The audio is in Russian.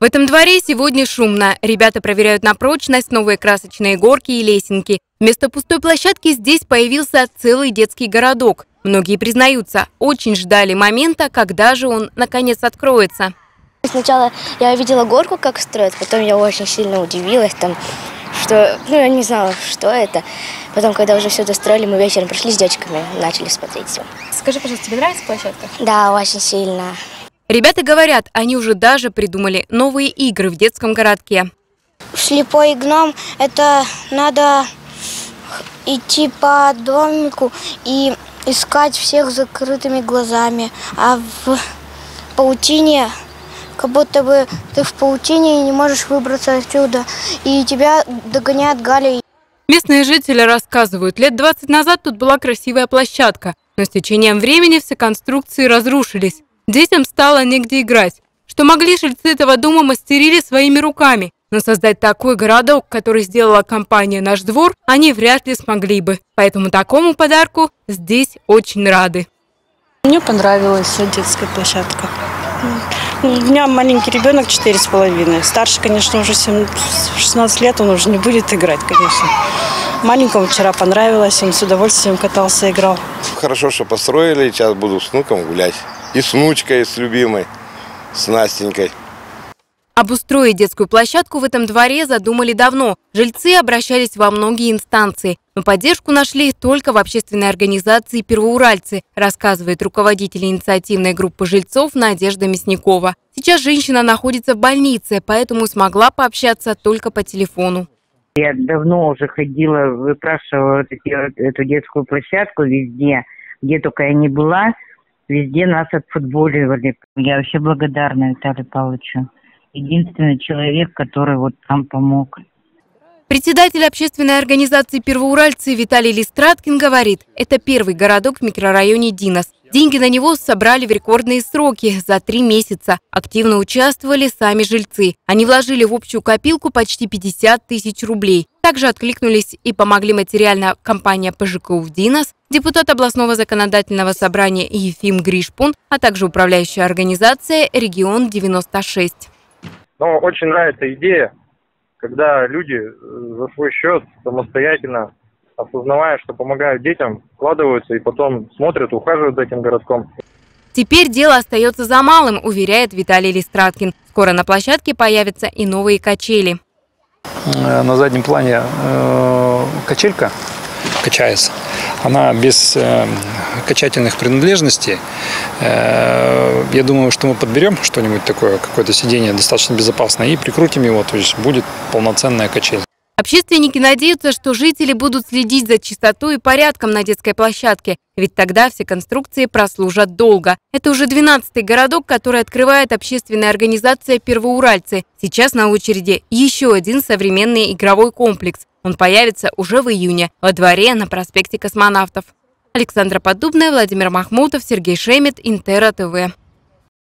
В этом дворе сегодня шумно. Ребята проверяют на прочность новые красочные горки и лесенки. Вместо пустой площадки здесь появился целый детский городок. Многие признаются, очень ждали момента, когда же он наконец откроется. Сначала я увидела горку, как строят, потом я очень сильно удивилась, там, что, ну, я не знала, что это. Потом, когда уже все достроили, мы вечером пришли с девочками, начали смотреть все. Скажи, пожалуйста, тебе нравится площадка? Да, очень сильно. Ребята говорят, они уже даже придумали новые игры в детском городке. Слепой гном – это надо идти по домику и искать всех закрытыми глазами. А в паутине, как будто бы ты в паутине и не можешь выбраться отсюда. И тебя догоняет Галя. Местные жители рассказывают, лет 20 назад тут была красивая площадка, но с течением времени все конструкции разрушились. Детям стало негде играть. Что могли жильцы этого дома мастерили своими руками. Но создать такой городок, который сделала компания «Наш двор», они вряд ли смогли бы. Поэтому такому подарку здесь очень рады. Мне понравилась детская площадка. У меня маленький ребенок, четыре с половиной. Старший, конечно, уже 7, 16 лет, он уже не будет играть, конечно. Маленькому вчера понравилось, он с удовольствием катался, играл. Хорошо, что построили, сейчас буду с внуком гулять. И с внучкой, с любимой, с Настенькой. Обустроить детскую площадку в этом дворе задумали давно. Жильцы обращались во многие инстанции. Но поддержку нашли только в общественной организации «Первоуральцы», рассказывает руководитель инициативной группы жильцов Надежда Мясникова. Сейчас женщина находится в больнице, поэтому смогла пообщаться только по телефону. Я давно уже ходила, выпрашивала эту детскую площадку везде, где только я не была, везде нас отфутболивали. Я вообще благодарна Виталию Павловичу единственный человек, который вот нам помог. Председатель общественной организации «Первоуральцы» Виталий Листраткин говорит, это первый городок в микрорайоне Динос. Деньги на него собрали в рекордные сроки – за три месяца. Активно участвовали сами жильцы. Они вложили в общую копилку почти 50 тысяч рублей. Также откликнулись и помогли материально компания ПЖКУ в Динос, депутат областного законодательного собрания Ефим Гришпун, а также управляющая организация «Регион-96». Но очень нравится идея, когда люди э, за свой счет самостоятельно, осознавая, что помогают детям, вкладываются и потом смотрят, ухаживают за этим городком. Теперь дело остается за малым, уверяет Виталий Листраткин. Скоро на площадке появятся и новые качели. Э, на заднем плане э, качелька качается. Она без э, качательных принадлежностей. Э, я думаю, что мы подберем что-нибудь такое, какое-то сиденье достаточно безопасное и прикрутим его, то есть будет полноценная качель. Общественники надеются, что жители будут следить за чистотой и порядком на детской площадке, ведь тогда все конструкции прослужат долго. Это уже 12-й городок, который открывает общественная организация «Первоуральцы». Сейчас на очереди еще один современный игровой комплекс. Он появится уже в июне во дворе на проспекте Космонавтов. Александра Поддубная, Владимир Махмутов, Сергей Шемет, Интера ТВ.